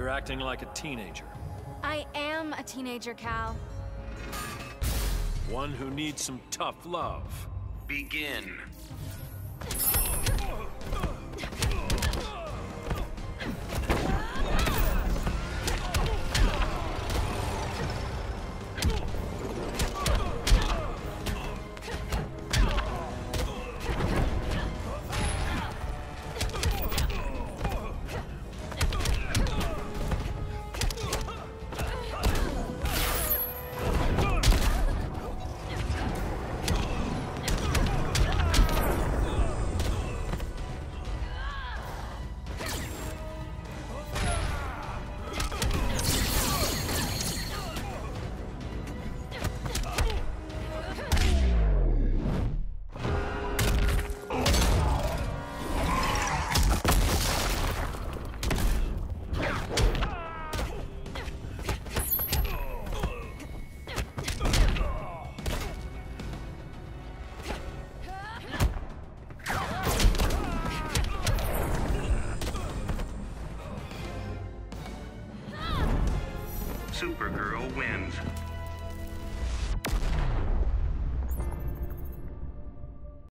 You're acting like a teenager. I am a teenager, Cal. One who needs some tough love. Begin. Supergirl wins.